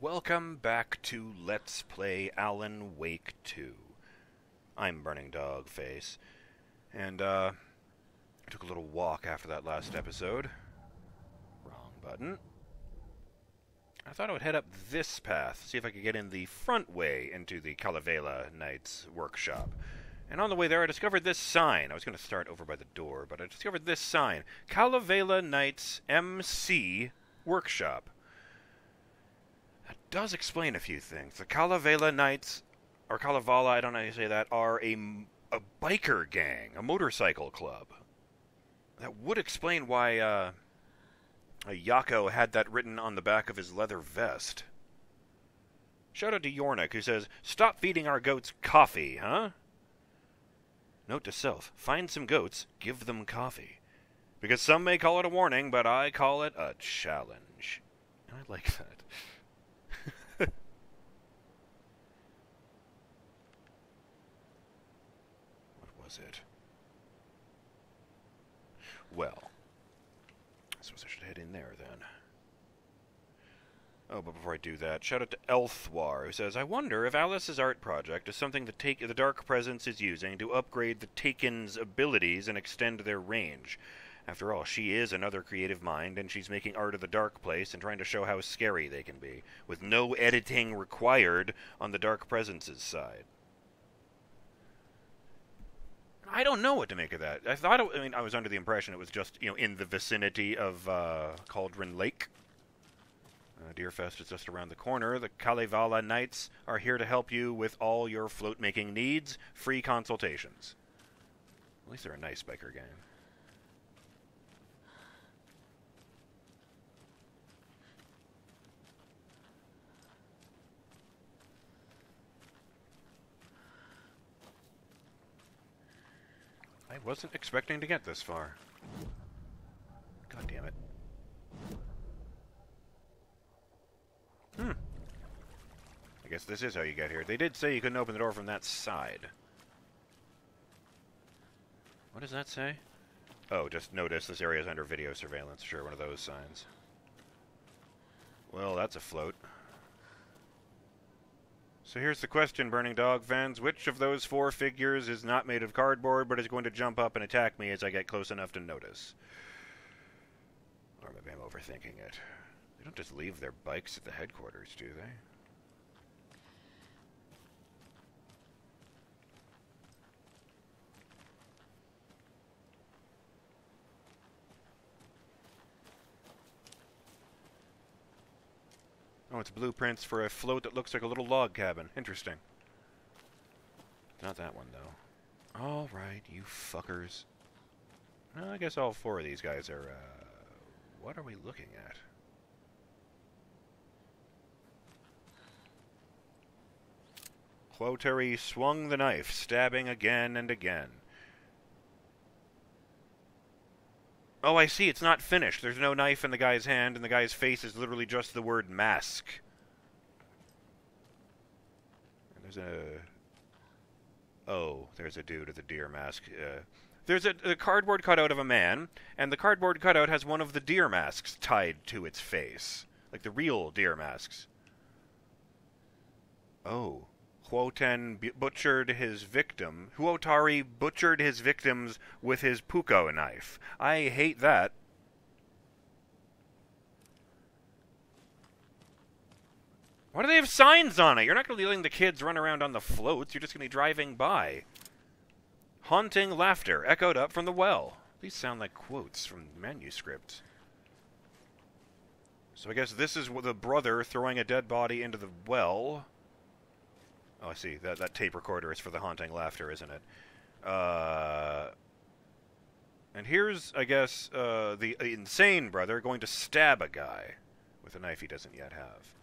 Welcome back to Let's Play Alan Wake 2. I'm Burning Dog Face, and uh, I took a little walk after that last episode. Wrong button. I thought I would head up this path, see if I could get in the front way into the Calavela Knights workshop. And on the way there, I discovered this sign. I was going to start over by the door, but I discovered this sign Calavela Knights MC Workshop. Does explain a few things. The Calavela Knights, or Kalevala, I don't know how you say that, are a, a biker gang, a motorcycle club. That would explain why uh, uh, Jaakko had that written on the back of his leather vest. Shout out to Yornik, who says, Stop feeding our goats coffee, huh? Note to self find some goats, give them coffee. Because some may call it a warning, but I call it a challenge. And I like that. what was it? Well, I suppose I should head in there then. Oh, but before I do that, shout out to Elthwar, who says, I wonder if Alice's art project is something the, take- the Dark Presence is using to upgrade the Taken's abilities and extend their range. After all, she is another creative mind, and she's making art of the dark place and trying to show how scary they can be, with no editing required on the Dark Presence's side. I don't know what to make of that. I thought, it, I mean, I was under the impression it was just, you know, in the vicinity of uh, Cauldron Lake. Uh, Deerfest is just around the corner. The Kalevala Knights are here to help you with all your float making needs. Free consultations. At least they're a nice biker gang. I wasn't expecting to get this far. God damn it. Hmm. I guess this is how you get here. They did say you couldn't open the door from that side. What does that say? Oh, just notice this area is under video surveillance. Sure, one of those signs. Well, that's a float. So here's the question, Burning Dog fans. Which of those four figures is not made of cardboard but is going to jump up and attack me as I get close enough to notice? Or maybe I'm overthinking it. They don't just leave their bikes at the headquarters, do they? Oh, it's blueprints for a float that looks like a little log cabin. Interesting. Not that one, though. All right, you fuckers. Well, I guess all four of these guys are, uh... What are we looking at? Huotari swung the knife, stabbing again and again. Oh, I see. It's not finished. There's no knife in the guy's hand, and the guy's face is literally just the word mask. And there's a. Oh, there's a dude with a deer mask. Uh, there's a, a cardboard cutout of a man, and the cardboard cutout has one of the deer masks tied to its face. Like the real deer masks. Oh. Huoten butchered his victim. Huotari butchered his victims with his puukko knife. I hate that. Why do they have signs on it? You're not going to be letting the kids run around on the floats. You're just going to be driving by. Haunting laughter echoed up from the well. These sound like quotes from manuscripts. So I guess this is the brother throwing a dead body into the well. Oh, I see. That that tape recorder is for the haunting laughter, isn't it? Uh, and here's, I guess, uh, the insane brother going to stab a guy with a knife he doesn't yet have.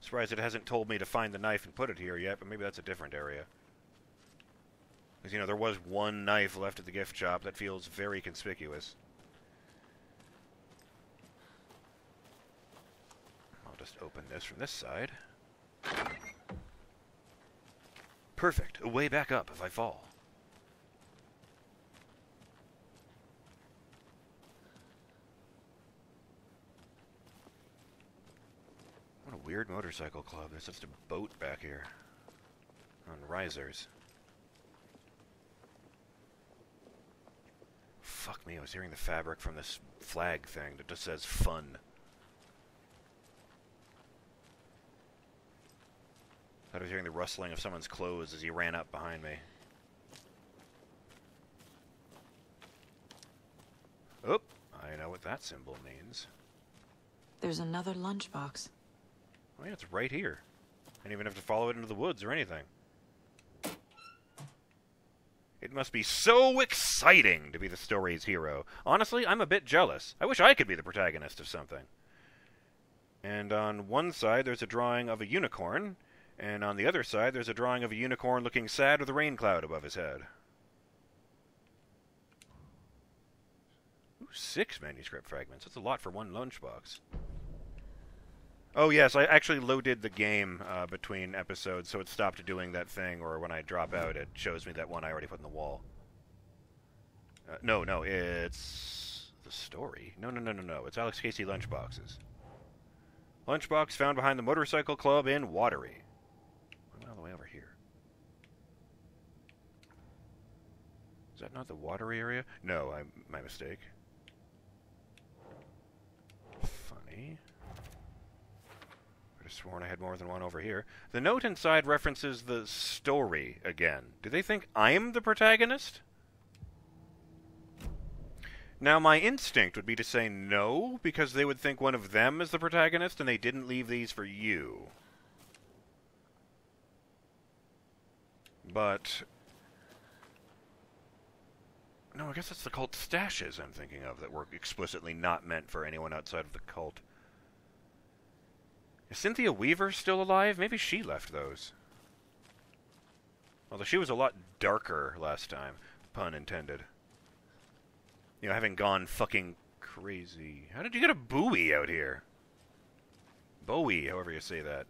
Surprised it hasn't told me to find the knife and put it here yet, but maybe that's a different area. Because, you know, there was one knife left at the gift shop that feels very conspicuous. I'll just open this from this side. Perfect. A way back up if I fall. What a weird motorcycle club. There's just a boat back here. On risers. Fuck me, I was hearing the fabric from this flag thing that just says fun. I was hearing the rustling of someone's clothes as he ran up behind me. Oop, I know what that symbol means. There's another lunchbox. Oh yeah, it's right here. I didn't even have to follow it into the woods or anything. It must be so exciting to be the story's hero. Honestly, I'm a bit jealous. I wish I could be the protagonist of something. And on one side, there's a drawing of a unicorn, and on the other side, there's a drawing of a unicorn looking sad with a rain cloud above his head. Ooh, six manuscript fragments. That's a lot for one lunchbox. Oh yes, I actually loaded the game uh, between episodes, so it stopped doing that thing. Or when I drop out, it shows me that one I already put in the wall. Uh, no, no, it's the story. No, no, no, no, no. It's Alex Casey lunchboxes. Lunchbox found behind the motorcycle club in Watery. Way over here. Is that not the Watery area? No, I my mistake. Funny I have sworn I had more than one over here. The note inside references the story again. Do they think I'm the protagonist? Now, my instinct would be to say no, because they would think one of them is the protagonist and they didn't leave these for you. But. No, I guess that's the cult stashes I'm thinking of that were explicitly not meant for anyone outside of the cult. Is Cynthia Weaver still alive? Maybe she left those. Although she was a lot darker last time. Pun intended. You know, having gone fucking crazy. How did you get a buoy out here? Bowie, however you say that.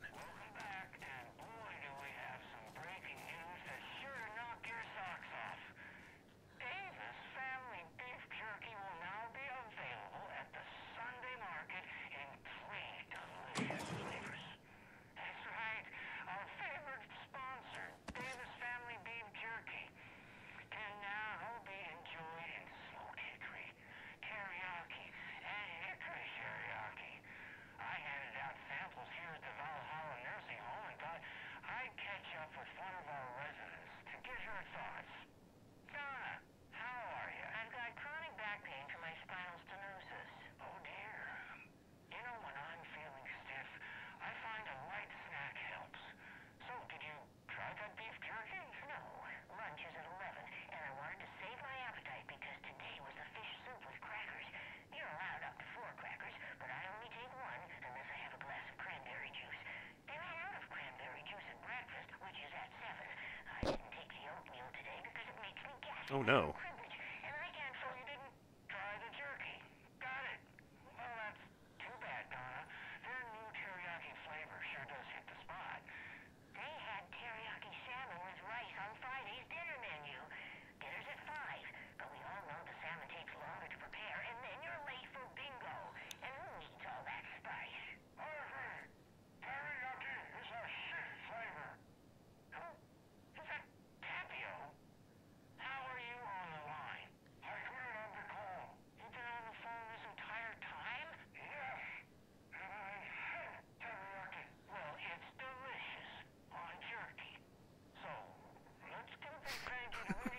Oh no.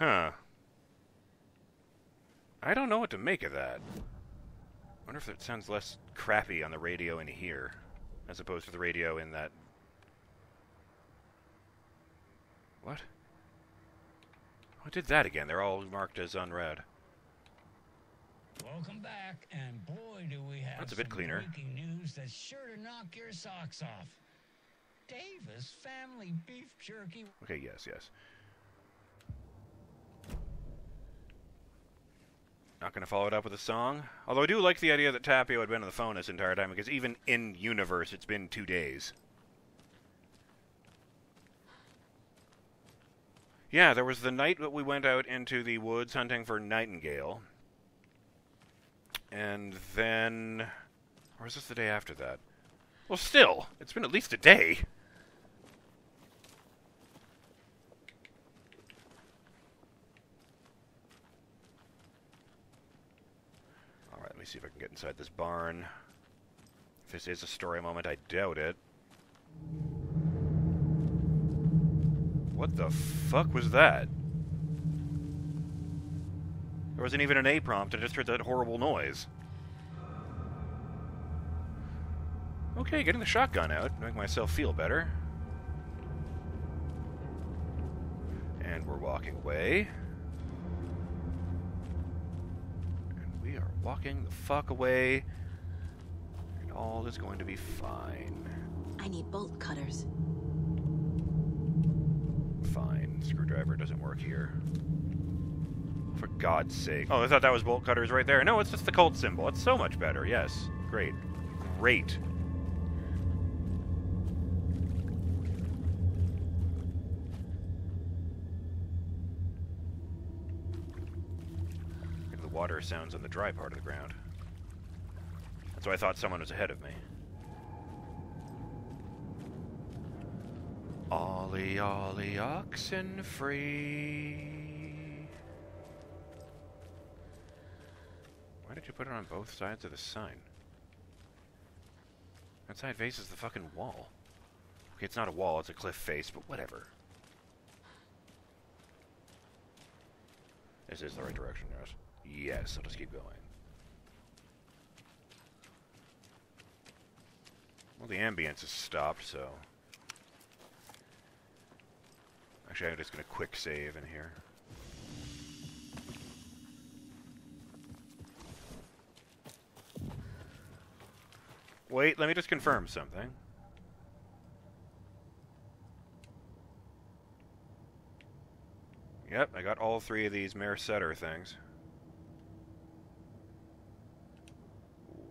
Huh. I don't know what to make of that. wonder if it sounds less crappy on the radio in here, as opposed to the radio in that... What? I did that again. They're all marked as unread. Welcome back, and boy, do we have That's a bit cleaner. breaking news that's sure to knock your socks off. Davis Family Beef Jerky Okay, yes, yes. Not going to follow it up with a song. Although I do like the idea that Tapio had been on the phone this entire time, because even in universe, it's been two days. Yeah, there was the night that we went out into the woods hunting for Nightingale. And then. Or was this the day after that? Well, still, it's been at least a day. Alright, let me see if I can get inside this barn. If this is a story moment, I doubt it. What the fuck was that? There wasn't even an A prompt, I just heard that horrible noise. Okay, getting the shotgun out make myself feel better. And we're walking away. Walking the fuck away. And all is going to be fine. I need bolt cutters. Fine. Screwdriver doesn't work here. For God's sake. Oh, I thought that was bolt cutters right there. No, it's just the cult symbol. It's so much better. Yes. Great. Great. Water sounds on the dry part of the ground. That's why I thought someone was ahead of me. Ollie, ollie, oxen free. Why did you put it on both sides of the sign? That side faces the fucking wall. Okay, it's not a wall, it's a cliff face, but whatever. This is the right direction, yes. Yes, I'll just keep going. Well, the ambience is stopped, so Actually, I'm just going to quick save in here. Wait, let me just confirm something. Yep, I got all three of these Mare Setter things.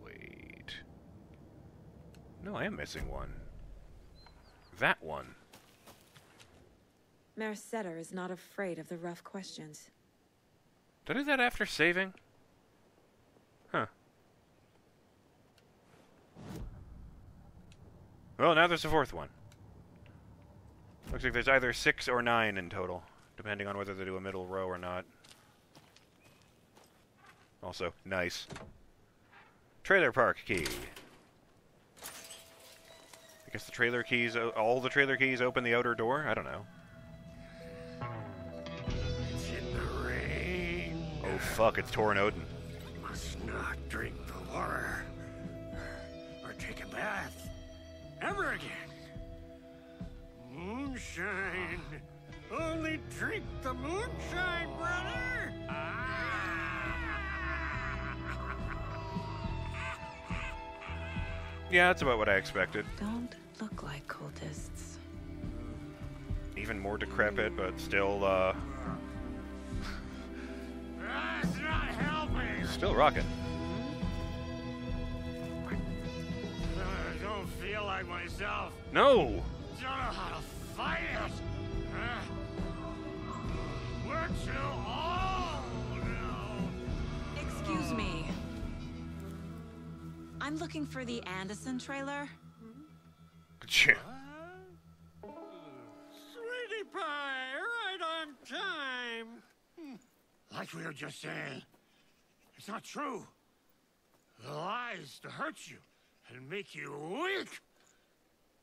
Wait. No, I am missing one. That one. Mercetter is not afraid of the rough questions. Did I do that after saving? Huh. Well, now there's a fourth one. Looks like there's either six or nine in total, depending on whether they do a middle row or not. Also, nice. Trailer park key. I guess the trailer keys, all the trailer keys open the outer door? I don't know. It's in the rain. Oh fuck, it's Torin Odin. Must not drink the water. Or take a bath. Ever again. Moonshine. Only drink the moonshine, brother. Ah. Yeah, that's about what I expected. Don't look like cultists. Even more decrepit, but still, uh, That's not helping. still rocking. I don't feel like myself. No! Don't know how to fight it. Huh? We're too old now. Excuse me. I'm looking for the Anderson trailer. Cheh. Sweetie pie, right on time. Like we were just saying, it's not true. The lies to hurt you and make you weak.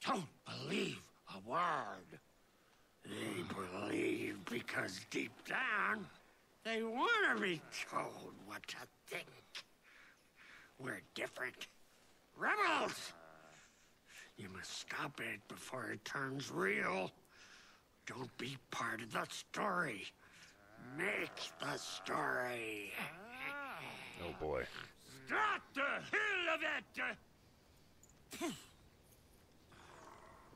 Don't believe a word. They believe because deep down, they want to be told what to think. We're different. Rebels! You must stop it before it turns real. Don't be part of the story. make the story. Oh boy. Start the hell of it!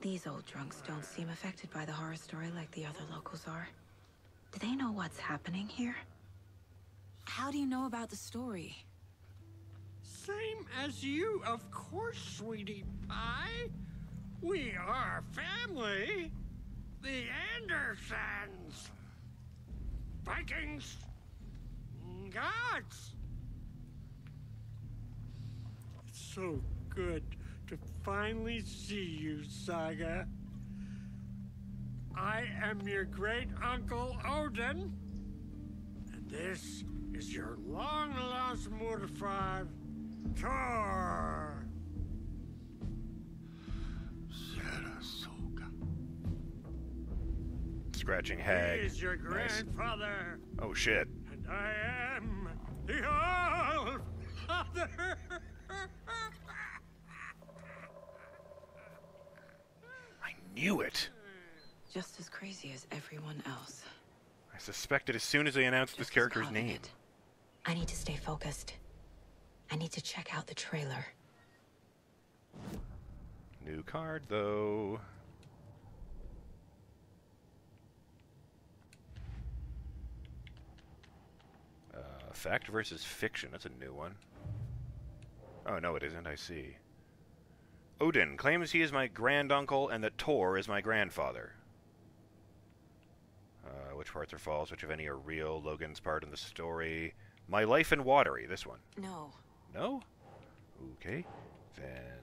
These old drunks don't seem affected by the horror story like the other locals are. Do they know what's happening here? How do you know about the story? Same as you, of course, sweetie pie. We are family. The Andersons. Vikings. Gods. It's so good to finally see you, Saga. I am your great uncle Odin, and this is your long lost morfar, Thor. Sarasota. Scratching He hag. is your Nice. Oh shit. and I am the All Father. I knew it. Just as crazy as everyone else. I suspected as soon as they announced this Just as character's confident. name. I need to stay focused. I need to check out the trailer. New card though. Uh, fact versus fiction. That's a new one. Oh no, it isn't. I see. Odin claims he is my granduncle and that Tor is my grandfather. Uh, which parts are false? Which, if any, are real? Logan's part in the story. My life in Watery. This one. No. No? Okay. Then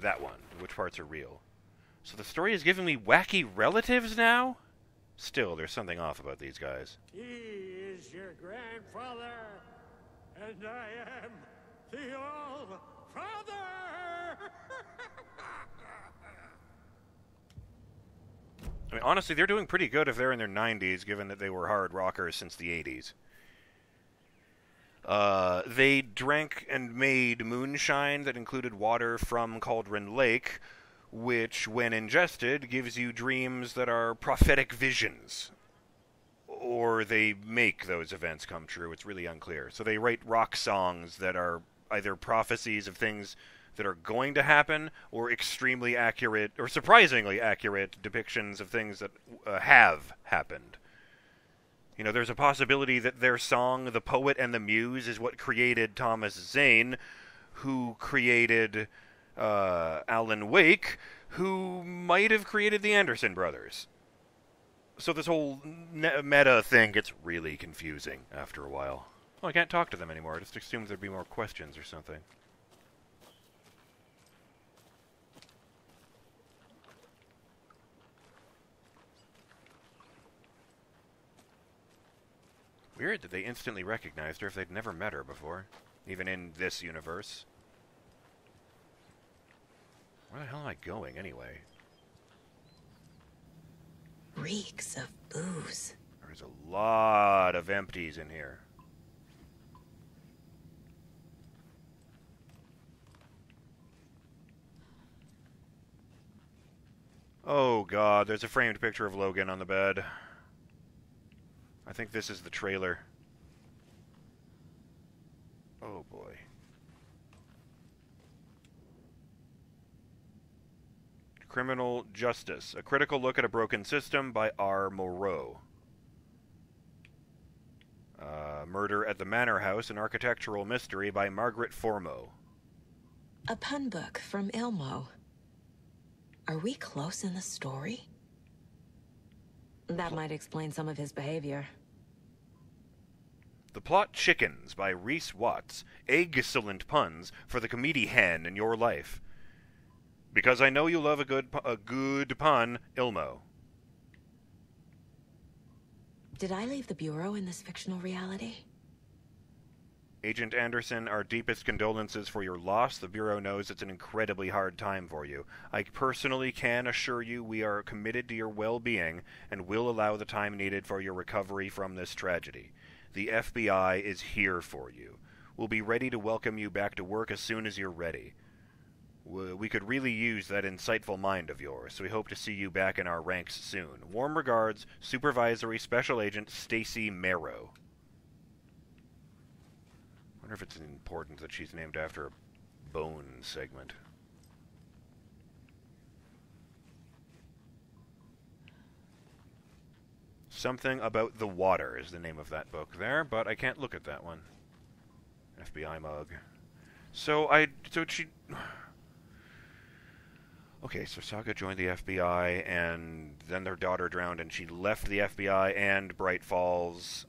that one. Which parts are real? So the story is giving me wacky relatives now? Still, there's something off about these guys. He is your grandfather, and I am the All Father. I mean, honestly, they're doing pretty good if they're in their 90s, given that they were hard rockers since the 80s. Uh, they drank and made moonshine that included water from Cauldron Lake, which, when ingested, gives you dreams that are prophetic visions. Or they make those events come true. It's really unclear. So they write rock songs that are either prophecies of things that are going to happen or extremely accurate or surprisingly accurate depictions of things that uh, have happened. You know, there's a possibility that their song, The Poet and the Muse, is what created Thomas Zane, who created uh, Alan Wake, who might have created the Anderson brothers. So this whole meta thing gets really confusing after a while. Well, I can't talk to them anymore. I just assumed there'd be more questions or something. Weird that they instantly recognized her if they'd never met her before, even in this universe. Where the hell am I going anyway? Reeks of booze. There's a lot of empties in here. Oh god, there's a framed picture of Logan on the bed. I think this is the trailer. Oh boy. Criminal Justice, a critical look at a broken system by R. Moreau. Uh, Murder at the Manor House, an architectural mystery by Margaret Formo. A pun book from Ilmo. Are we close in the story? That might explain some of his behavior. The Plot Chickens by Reese Watts. Excellent puns for the comedy hen in your life. Because I know you love a good a good pun, Ilmo. Did I leave the Bureau in this fictional reality? Agent Anderson, our deepest condolences for your loss. The Bureau knows it's an incredibly hard time for you. I personally can assure you we are committed to your well being and will allow the time needed for your recovery from this tragedy. The FBI is here for you. We'll be ready to welcome you back to work as soon as you're ready. We could really use that insightful mind of yours, so we hope to see you back in our ranks soon. Warm regards, Supervisory Special Agent Stacy Marrow. Wonder if it's important that she's named after a bone segment. Something about the water is the name of that book there, but I can't look at that one. FBI mug. So I so she Okay, so Saga joined the FBI and then their daughter drowned and she left the FBI and Bright Falls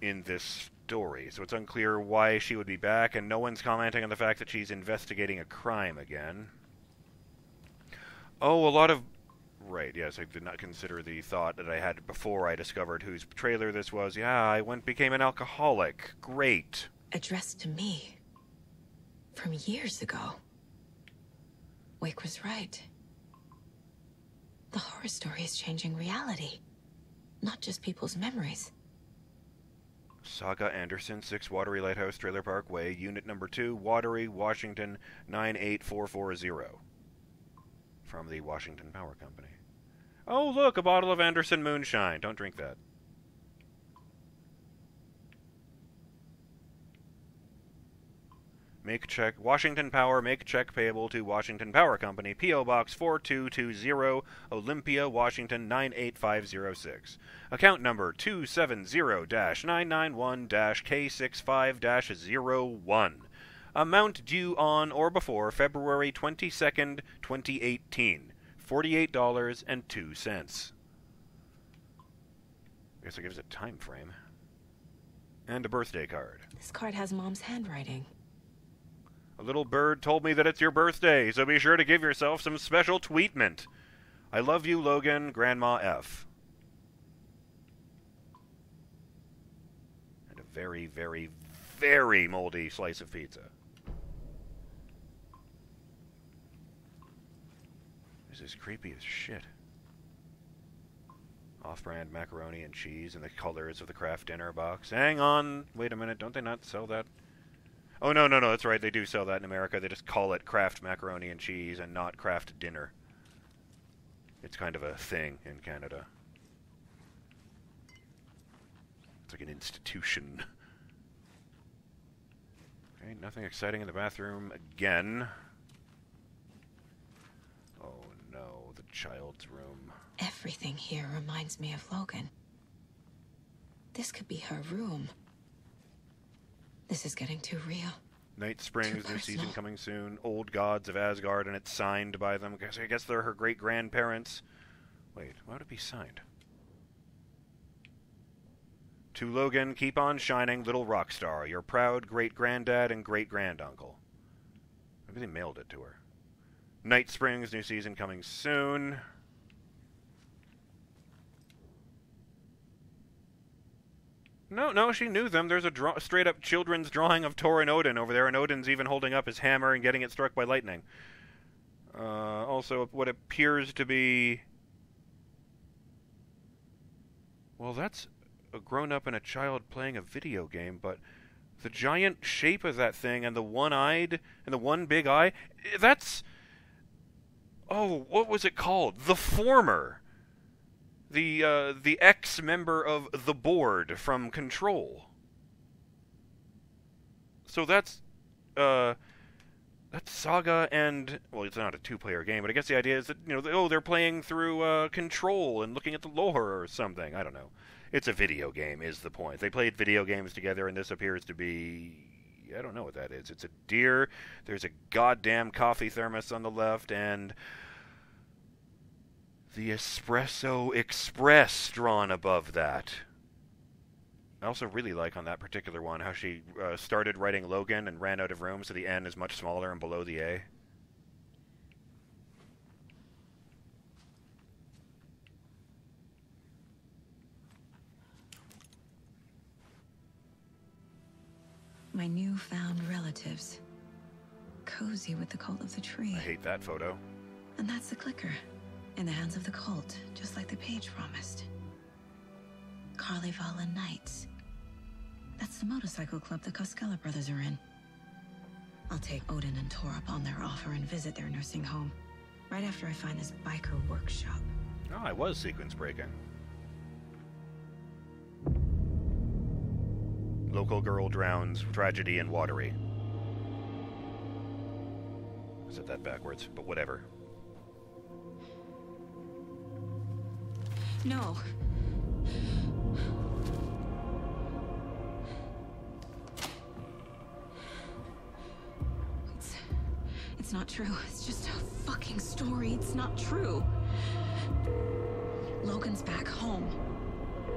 in this story. So it's unclear why she would be back and no one's commenting on the fact that she's investigating a crime again. Oh, a lot of Right, yes, I did not consider the thought that I had before I discovered whose trailer this was. Yeah, I went became an alcoholic. Great. Addressed to me. From years ago. Wake was right. The horror story is changing reality. Not just people's memories. Saga Anderson, 6 Watery Lighthouse Trailer Park Way, Unit Number 2, Watery, Washington 98440. From the Washington Power Company. Oh, look, a bottle of Anderson Moonshine. Don't drink that. Make check Washington Power make check payable to Washington Power Company PO Box 4220 Olympia Washington 98506 account number 270-991-K65-01 amount due on or before February 22nd 2018 $48.02 I guess it gives a time frame. And a birthday card. This card has Mom's handwriting. A little bird told me that it's your birthday, so be sure to give yourself some special tweetment. I love you, Logan, Grandma F. And a very, very, very moldy slice of pizza. This is creepy as shit. Off brand macaroni and cheese in the colors of the Kraft dinner box. Hang on. Wait a minute. Don't they not sell that? Oh no, no, no, that's right. They do sell that in America. They just call it Kraft macaroni and cheese and not Kraft dinner. It's kind of a thing in Canada. It's like an institution. Okay, nothing exciting in the bathroom again. Oh no, the child's room. Everything here reminds me of Logan. This could be her room. This is getting too real. Night Springs, new season coming soon. Old Gods of Asgard, and it's signed by them. I guess they're her great grandparents. Wait, why would it be signed? To Logan, keep on shining, little rock star. Your proud great granddad and great granduncle. Maybe they mailed it to her. Night Springs, new season coming soon. No, no, she knew them. There's a draw- straight up children's drawing of Thor and Odin over there, and Odin's even holding up his hammer and getting it struck by lightning. Uh, also, what appears to be. Well, that's a grown up and a child playing a video game, but the giant shape of that thing and the one eyed and the one big eye, that's. Oh, what was it called? The former the uh, the ex member of the board from Control. So that's uh, that's Saga and well, it's not a two-player game, but I guess the idea is that you know, oh, they're playing through uh, Control and looking at the lore or something. I don't know. It's a video game, is the point. They played video games together, and this appears to be. I don't know what that is. It's a deer. There's a goddamn coffee thermos on the left, and the Espresso Express drawn above that. I also really like on that particular one how she uh, started writing Logan and ran out of room, so the N is much smaller and below the A. My newfound relatives. Cozy with the cult of the tree. I hate that photo. And that's the clicker. In the hands of the cult, just like the page promised. Carlyvala Knights. That's the motorcycle club the Costello brothers are in. I'll take Odin and Tor up on their offer and visit their nursing home. Right after I find this biker workshop. Oh, I was sequence breaking. Local girl drowns, tragedy in watery. I said that backwards, but whatever. No. It's. It's not true. It's just a fucking story. It's not true. Logan's back home.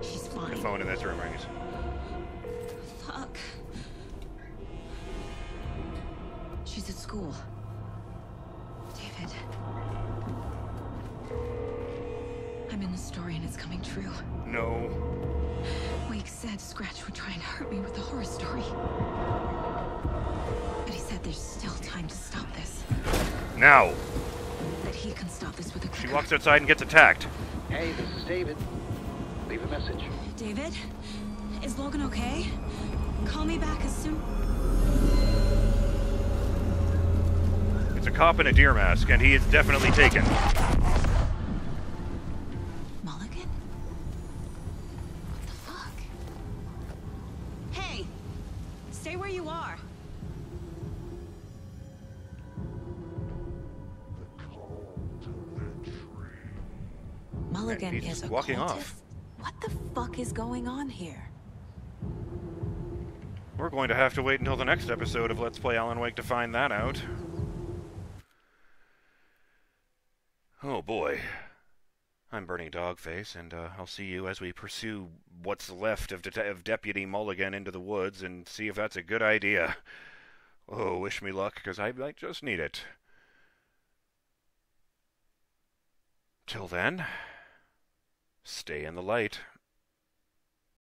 She's fine. The phone in this room rings. Fuck. She's at school. I'm the story and it's coming true. No. Wake said Scratch would try and hurt me with the horror story. But he said there's still time to stop this. Now! That he can stop this with a She walks outside and gets attacked. Hey, this is David. Leave a message. David? Is Logan okay? Call me back as soon... It's a cop in a deer mask, and he is definitely taken. Mulligan And he's is a walking cultist? off. What the fuck is going on here? We're going to have to wait until the next episode of Let's Play Alan Wake to find that out. Oh boy. I'm Burning Dogface, and uh, I'll see you as we pursue what's left of, Det- of Deputy Mulligan into the woods and see if that's a good idea. Oh, wish me luck, because I might just need it. Till then, stay in the light.